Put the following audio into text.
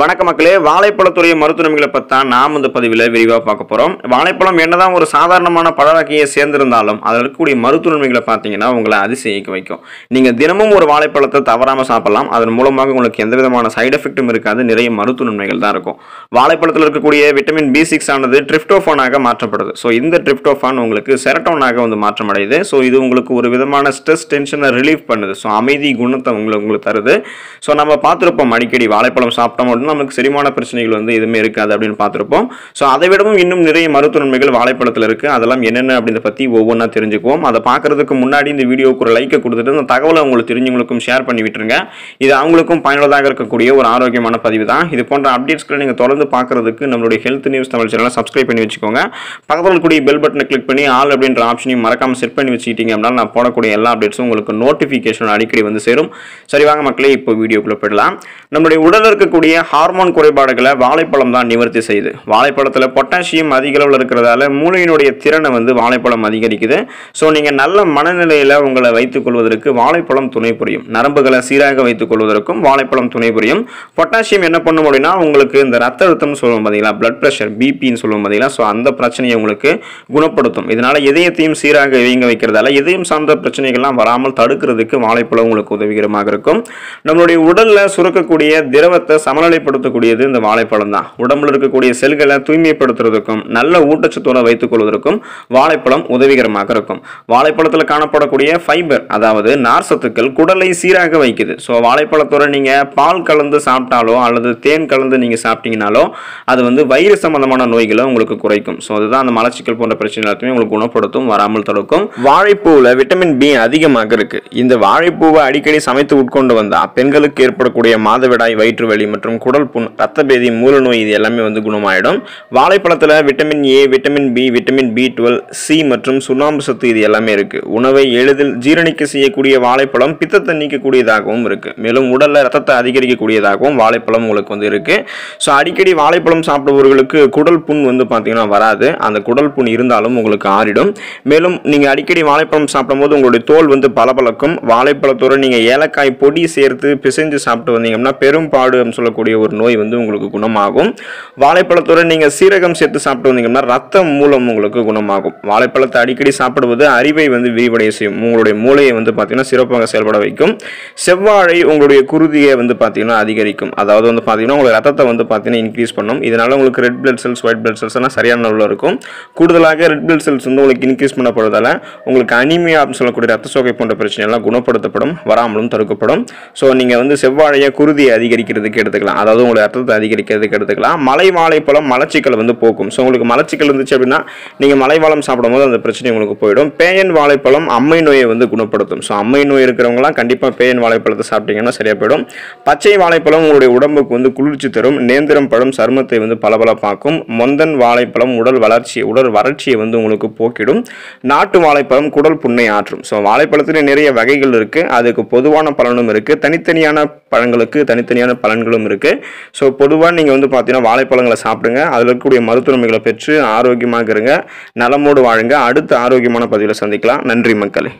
வணக்க மக்களே வாழைப்பழத்துடைய மருத்துவமைகளை பற்றி தான் நாம் இந்த பதிவில் விரிவாக பார்க்க போகிறோம் வாழைப்பழம் என்னதான் ஒரு சாதாரணமான பழ வகையை சேர்ந்திருந்தாலும் அதில் இருக்கக்கூடிய மருத்துவமைகளை பார்த்தீங்கன்னா உங்களை அதிசயிக்க வைக்கும். நீங்கள் தினமும் ஒரு வாழைப்பழத்தை தவறாமல் சாப்பிடலாம். அதன் மூலமாக உங்களுக்கு எந்த விதமான சைடு எஃபெக்ட்டும் இருக்காது. நிறைய மருத்துவ நன்மைகள் தான் இருக்கும். வாழைப்பழத்தில் இருக்கக்கூடிய விட்டமின் பி சிக்ஸ் ஆனது ட்ரிப்டோஃபானாக மாற்றப்படுது. ஸோ இந்த ட்ரிப்டோஃபான் உங்களுக்கு செரட்டோனாக வந்து மாற்றமடையுது. ஸோ இது உங்களுக்கு ஒரு விதமான ஸ்ட்ரெஸ் டென்ஷனை ரிலீஃப் பண்ணுது. ஸோ அமைதி குணத்தை உங்களுக்கு உங்களுக்கு தருது. ஸோ நம்ம பார்த்துருப்போம் அடிக்கடி வாழைப்பழம் சாப்பிட்டோம் நமக்கு செரிமான பிரச்சனைகள் வந்து எதுவுமே இருக்காது அப்படின்னு பார்த்துருப்போம். ஸோ அதை விடவும் இன்னும் நிறைய மருத்துவ நன்மைகள் வாழைப்பழத்தில் இருக்குது அதெல்லாம் என்னென்ன அப்படின்றத பற்றி ஒவ்வொன்றா தெரிஞ்சுக்குவோம். அதை பார்க்கறதுக்கு முன்னாடி இந்த வீடியோக்கு ஒரு லைக்கை கொடுத்துட்டு இந்த தகவலை உங்களுக்கு தெரிஞ்சவங்களுக்கும் ஷேர் பண்ணி விட்டுருங்க. இது அவங்களுக்கும் பயனுள்ளதாக இருக்கக்கூடிய ஒரு ஆரோக்கியமான பதிவு தான். இது போன்ற அப்டேட்ஸ்களை நீங்கள் தொடர்ந்து பார்க்கறதுக்கு நம்மளுடைய ஹெல்த் நியூஸ் தமிழ் சேனலை சப்ஸ்கிரைப் பண்ணி வச்சுக்கோங்க. பக்கத்தில் கூடிய பெல் பட்டனை கிளிக் பண்ணி ஆல் அப்படின்ற ஆப்ஷனையும் மறக்காமல் செட் பண்ணி வச்சுக்கிட்டீங்க அப்படின்னா நான் போடக்கூடிய எல்லா அப்டேட்ஸும் உங்களுக்கு நோட்டிஃபிகேஷன் அடிக்கடி வந்து சேரும். சரி வாங்க மக்களே இப்போ வீடியோக்குள்ளே போயிடலாம். நம்மளுடைய உடலில் இருக்கக்கூடிய ஹார்மோன் குறைபாடுகளை வாழைப்பழம் தான் நிவர்த்தி செய்யுது. வாழைப்பழத்தில் பொட்டாசியம் அதிக அளவில் இருக்கிறதால மூளையினுடைய திறனை வந்து வாழைப்பழம் அதிகரிக்குது. ஸோ நீங்கள் நல்ல மனநிலையில் உங்களை வைத்துக் கொள்வதற்கு வாழைப்பழம் துணை புரியும். நரம்புகளை சீராக வைத்துக் கொள்வதற்கும் வாழைப்பழம் துணை புரியும். பொட்டாசியம் என்ன பண்ணும் அப்படின்னா உங்களுக்கு இந்த ரத்த அழுத்தம்னு சொல்லுவோம் பார்த்தீங்களா பிளட் ப்ரெஷர் பிபின்னு சொல்லுவோம் பார்த்தீங்களா ஸோ அந்த பிரச்சனையை உங்களுக்கு குணப்படுத்தும். இதனால் இதயத்தையும் சீராக இயங்க வைக்கிறதால இதயம் சார்ந்த பிரச்சனைகள்லாம் வராமல் தடுக்கிறதுக்கு வாழைப்பழம் உங்களுக்கு உதவிகரமாக இருக்கும். நம்மளுடைய உடலில் சுரக்கக்கூடிய திரவத்தை சமநிலை தூய்மைப்படுத்தக்கூடியது இந்த வாழைப்பழம் தான் உடம்புல இருக்கக்கூடிய செல்களை தூய்மைப்படுத்துறதுக்கும் நல்ல ஊட்டச்சத்தோடு வைத்துக் கொள்வதற்கும் வாழைப்பழம் உதவிகரமாக இருக்கும். வாழைப்பழத்தில் காணப்படக்கூடிய ஃபைபர் அதாவது நார் சத்துக்கள் குடலை சீராக வைக்குது. ஸோ வாழைப்பழத்தோட நீங்க பால் கலந்து சாப்பிட்டாலோ அல்லது தேன் கலந்து நீங்கள் சாப்பிட்டீங்கனாலோ அது வந்து வயிறு சம்பந்தமான நோய்களை உங்களுக்கு குறைக்கும். ஸோ அதுதான் அந்த மலச்சிக்கல் போன்ற பிரச்சனை எல்லாத்தையுமே உங்களுக்கு குணப்படுத்தும் வராமல் தடுக்கும். வாழைப்பூவில் விட்டமின் பி அதிகமாக இருக்கு. இந்த வாழைப்பூவை அடிக்கடி சமைத்து உட்கொண்டு வந்தால் பெண்களுக்கு ஏற்படக்கூடிய மாதவிடாய் வயிற்று வலி மற்றும் குடல் புண் ரத்த பேதி மூல நோய் இது எல்லாமே வந்து குணமாயிடும். வாழைப்பழத்தில் vitamin A vitamin B vitamin B twelve C மற்றும் சுண்ணாம்பு சத்து இது எல்லாமே இருக்குது உணவை எளிதில் ஜீரணிக்க செய்யக்கூடிய வாழைப்பழம் பித்தத்தை நீக்கக்கூடியதாகவும் இருக்குது மேலும் உடலில் ரத்தத்தை அதிகரிக்கக்கூடியதாகவும் வாழைப்பழம் உங்களுக்கு வந்து இருக்குது ஸோ அடிக்கடி வாழைப்பழம் சாப்பிடுபவர்களுக்கு குடல் புண் வந்து பார்த்தீங்கன்னா வராது. அந்த குடல் புண் இருந்தாலும் உங்களுக்கு ஆறிடும். மேலும் நீங்கள் அடிக்கடி வாழைப்பழம் சாப்பிடும்போது உங்களுடைய தோல் வந்து பளபளக்கும். வாழைப்பழத்தோட நீங்கள் ஏலக்காய் பொடி சேர்த்து பிசைஞ்சு சாப்பிட்டு வந்தீங்கன்னா பெரும்பாடு சொல்லக்கூடிய ஒரு நோய் வந்து உங்களுக்கு குணமாகும். வாழைப்பழத்தோட நீங்கள் சீரகம் சேர்த்து சாப்பிட்டு வந்தீங்கன்னா ரத்தம் மூலம் உங்களுக்கு குணமாகும். வாழைப்பழத்தை அடிக்கடி சாப்பிடுவது அறிவை வந்து விரிவடைய செய்யும். உங்களுடைய மூளையை வந்து பார்த்தீங்கன்னா சிறப்பாக செயல்பட வைக்கும். செவ்வாழை உங்களுடைய குருதியை வந்து பார்த்தீங்கன்னா அதிகரிக்கும். அதாவது வந்து பார்த்தீங்கன்னா உங்களுக்கு ரத்தத்தை வந்து பார்த்தீங்கன்னா இன்க்ரீஸ் பண்ணும். இதனால உங்களுக்கு red blood cells white blood cells எல்லாம் சரியான அளவில் இருக்கும். கூடுதலாக ரெட் பிளட் செல்ஸ் வந்து உங்களுக்கு இன்க்ரீஸ் பண்ணப்படுறதால உங்களுக்கு அனிமியா அப்படின்னு சொல்லக்கூடிய ரத்த சோகை போன்ற பிரச்சனை எல்லாம் குணப்படுத்தப்படும் வராமலும் தடுக்கப்படும். ஸோ நீங்கள் வந்து செவ்வாழையை குருதியை அதிகரிக்கிறதுக்கு எடுத்துக்கலாம். அதாவது உங்களுக்கு ரத்தத்தை அதிகரிக்கிறதுக்கு எடுத்துக்கலாம். மலை வாழைப்பழம் மலச்சிக்கல் வந்து போக்கும். ஸோ உங்களுக்கு மலச்சிக்கல் இருந்துச்சு அப்படின்னா நீங்கள் மலைவாழம் சாப்பிடும்போது அந்த பிரச்சனை உங்களுக்கு போயிடும். பேயன் வாழைப்பழம் அம்மை நோயை வந்து குணப்படுத்தும். ஸோ அம்மை நோய் இருக்கிறவங்களாம் கண்டிப்பாக பேயன் வாழைப்பழத்தை சாப்பிட்டீங்கன்னா சரியாக போயிடும். பச்சை வாழைப்பழம் உங்களுடைய உடம்புக்கு வந்து குளிர்ச்சி தரும். நேந்திரம் பழம் சருமத்தை வந்து பளபளப்பாக்கும். மொந்தன் வாழைப்பழம் உடல் வளர்ச்சி உடல் வறட்சியை வந்து உங்களுக்கு போக்கிடும். நாட்டு வாழைப்பழம் குடல் புண்ணை ஆற்றும். ஸோ வாழைப்பழத்தில் நிறைய வகைகள் இருக்குது அதுக்கு பொதுவான பலனும் இருக்குது தனித்தனியான பழங்களுக்கு தனித்தனியான பலன்களும் இருக்குது ஸோ பொதுவாக நீங்கள் வந்து பார்த்தீங்கன்னா வாழைப்பழங்களை சாப்பிடுங்க. அதில் இருக்கக்கூடிய மருத்துவமைகளை பெற்று ஆரோக்கியமாக இருங்க. நலமோடு வாழுங்க. அடுத்த ஆரோக்கியமான பதிவில் சந்திக்கலாம். நன்றி மக்களே.